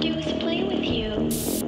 do is play with you.